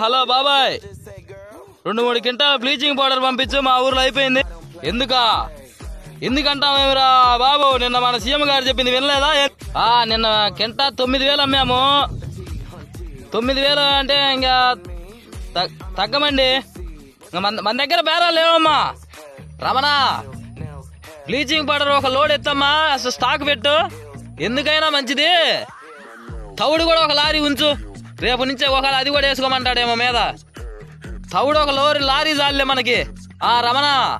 Hello బాబాయ్. రెండు మూడు క్వింటాల బ్లీచింగ్ పౌడర్ పంపించు మా ఊర్లో అయిపోయింది. ఎందుకా? ఎందుకంటామేమిరా బాబు? నిన్న మన సీఎం గారు చెప్పింది వినలేదా? ఆ నిన్న కింటా తొమ్మిది వేలు అమ్మాము. తొమ్మిది వేలు అంటే ఇంకా తగ్గమండి. మన మన దగ్గర బేరాలు లేవమ్మా. రమణ బ్లీచింగ్ పౌడర్ ఒక లోడ్ ఎత్తమ్మా అసలు స్టాక్ పెట్టు. ఎందుకైనా మంచిది. తవుడు కూడా ఒక లారీ ఉంచు. రేపు నుంచే ఒకవేళ అది కూడా వేసుకోమంటాడేమో మీద. తవుడు ఒక లోరీ లారీ జాలే మనకి. ఆ రమణ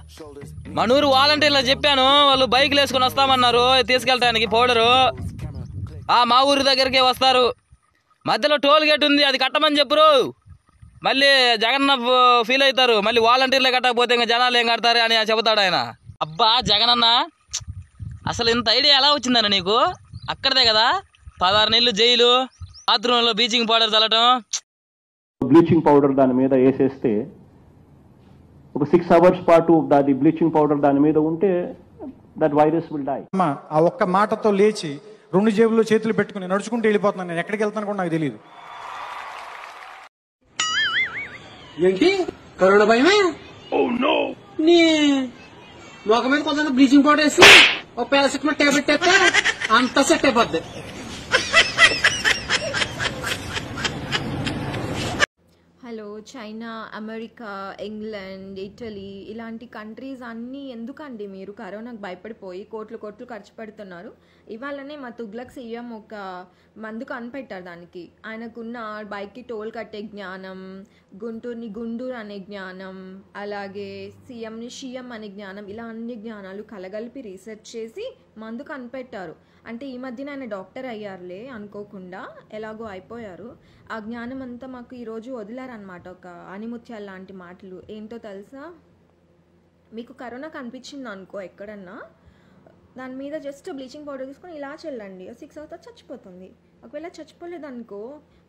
మనూరు వాలంటీర్లో చెప్పాను వాళ్ళు బైక్లు వేసుకుని వస్తామన్నారు తీసుకెళ్ళటానికి పౌడరు. ఆ మా ఊరి దగ్గరికి వస్తారు. మధ్యలో టోల్ గేట్ ఉంది అది కట్టమని చెప్పురు. మళ్ళీ జగన్న ఫీల్ అవుతారు. మళ్ళీ వాలంటీర్లే కట్టకపోతే ఇంకా జనాలు ఏం కడతారు అని చెబుతాడు ఆయన. అబ్బా జగనన్న అసలు ఇంత ఐడియా ఎలా వచ్చిందన్న నీకు? అక్కడదే కదా పదహారు నెలలు జైలు బాత్రూంలో బీచింగ్ పౌడర్ చల్లటం. బ్లీచింగ్ పౌడర్ దాని మీద వేసేస్తే ఒక సిక్స్ అవర్స్ పాటు దాని బ్లీచింగ్ పౌడర్ దాని మీద ఉంటే దట్ వైరస్ విల్ డై అమ్మ ఆ ఒక్క మాటతో లేచి రెండు జేబుల్లో చేతులు పెట్టుకుని నడుచుకుంటూ వెళ్ళిపోతున్నాను నేను. ఎక్కడికి వెళ్తాను కూడా నాకు తెలియదు ఏంటి? కరోనా భయమే? నీ మొఖ మీద కొంత బ్లీచింగ్ పౌడర్ వేసి ఒక పారాసిటమాల్ టాబ్లెట్ వేస్తే అంతా సెట్ అయిపోద్ది hello China America England Italy ఇలాంటి కంట్రీస్ అన్నీ ఎందుకండి మీరు కరోనాకు భయపడిపోయి కోట్లు కోట్లు ఖర్చు పెడుతున్నారు? ఇవాళనే మా తుగ్లక్ సీఎం ఒక మందు కనిపెట్టారు దానికి. ఆయనకున్న బైక్కి టోల్ కట్టే జ్ఞానం గుంటూరుని గుండూరు అనే జ్ఞానం అలాగే సీఎంని షీఎం అనే జ్ఞానం ఇలా అన్ని జ్ఞానాలు కలగలిపి రీసెర్చ్ చేసి మందు కనిపెట్టారు. అంటే ఈ మధ్యన ఆయన డాక్టర్ అయ్యారులే అనుకోకుండా ఎలాగో అయిపోయారు. ఆ జ్ఞానం అంతా మాకు ఈరోజు వదిలారనమాట ఒక అనిముత్యాల లాంటి మాటలు ఏంటో తెలుసా? మీకు కరోనా కనిపించింది అనుకో ఎక్కడన్నా దాని మీద జస్ట్ బ్లీచింగ్ పౌడర్ తీసుకొని ఇలా చల్లండి. సిక్స్ అవర్స్ చచ్చిపోతుంది. ఒకవేళ చచ్చిపోలేదు అనుకో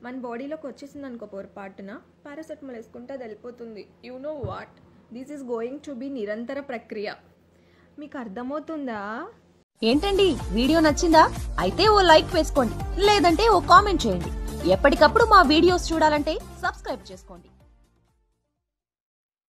మన బాడీలోకి వచ్చేసింది అనుకో పొరపాటున పారాసెటమాల్ వేసుకుంటే అది వెళ్ళిపోతుంది. You know what this is going to be నిరంతర ప్రక్రియ. మీకు అర్థమవుతుందా? ఏంటండి? వీడియో నచ్చిందా? అయితే ఓ లైక్ వేసుకోండి. లేదంటే ఓ కామెంట్ చేయండి. ఎప్పటికప్పుడు మా వీడియోస్ చూడాలంటే సబ్స్క్రైబ్ చేసుకోండి.